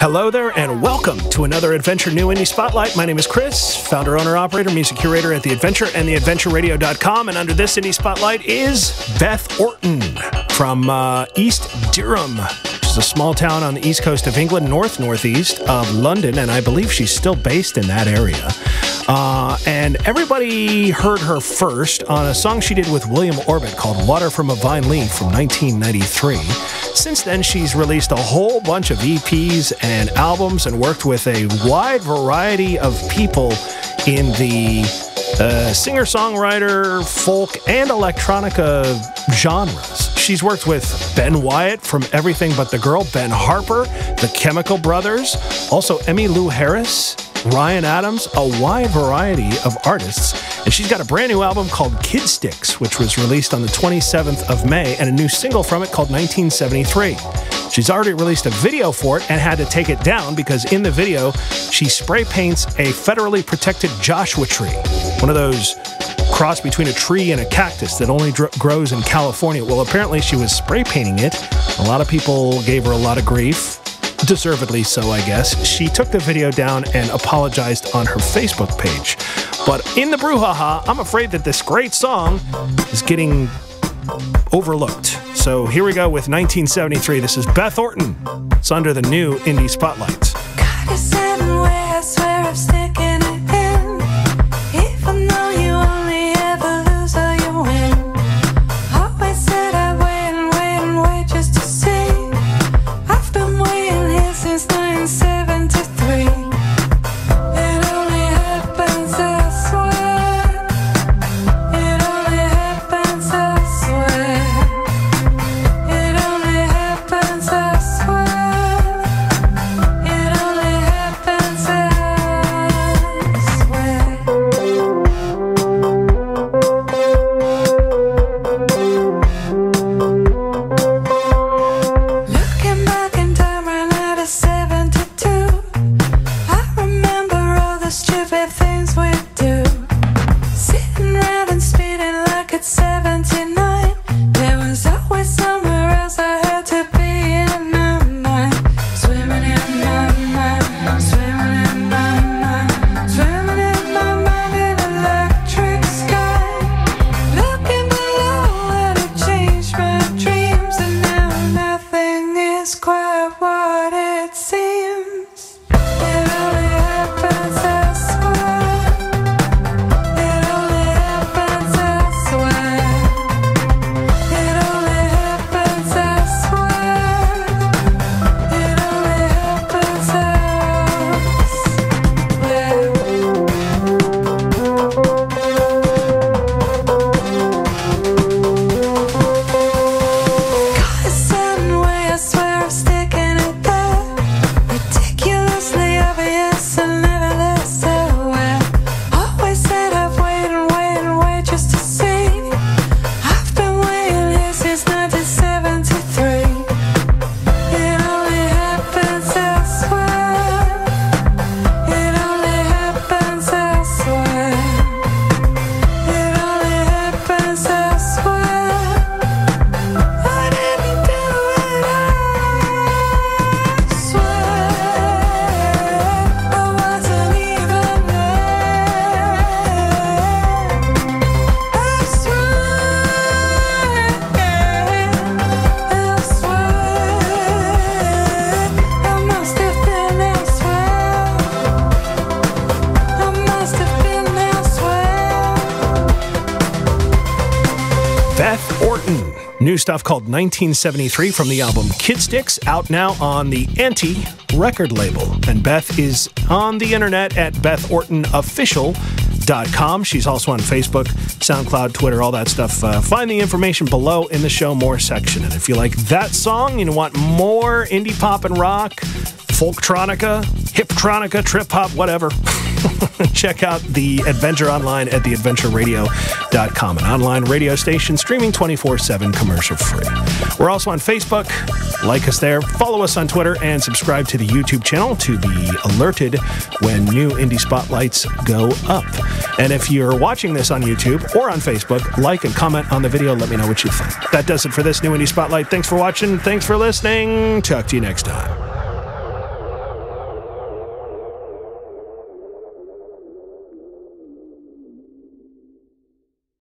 Hello there, and welcome to another Adventure New Indie Spotlight. My name is Chris, founder, owner, operator, music curator at The Adventure and TheAdventureRadio.com. And under this Indie Spotlight is Beth Orton from uh, East Dereham, which is a small town on the east coast of England, north northeast of London, and I believe she's still based in that area. Uh, and everybody heard her first on a song she did with William Orbit called Water from a Vine Leaf from 1993. Since then, she's released a whole bunch of EPs and albums and worked with a wide variety of people in the uh, singer songwriter, folk, and electronica genres. She's worked with Ben Watt from Everything But the Girl, Ben Harper, the Chemical Brothers, also Emmylou Harris, Ryan Adams, a wide variety of artists. And she's got a brand new album called Kidsticks, which was released on the 27th of May, and a new single from it called 1973. She's already released a video for it and had to take it down because in the video, she spray paints a federally protected Joshua tree, one of those cross between a tree and a cactus that only dr- grows in California. Well, apparently she was spray painting it. A lot of people gave her a lot of grief deservedly so, I guess, she took the video down and apologized on her Facebook page. But in the brouhaha, I'm afraid that this great song is getting overlooked. So here we go with 1973. This is Beth Orton. It's under the new Indie Spotlight. New stuff called 1973 from the album Kidsticks, out now on the Anti record label. And Beth is on the internet at BethOrtonOfficial.com. She's also on Facebook, SoundCloud, Twitter, all that stuff. Uh, find the information below in the show more section. And if you like that song and you want more indie pop and rock, folktronica, hiptronica, trip hop, whatever. check out the Adventure Online at theadventureradio.com, an online radio station streaming 24 7 commercial free. We're also on Facebook. Like us there, follow us on Twitter, and subscribe to the YouTube channel to be alerted when new indie spotlights go up. And if you're watching this on YouTube or on Facebook, like and comment on the video. Let me know what you think. That does it for this new indie spotlight. Thanks for watching. Thanks for listening. Talk to you next time.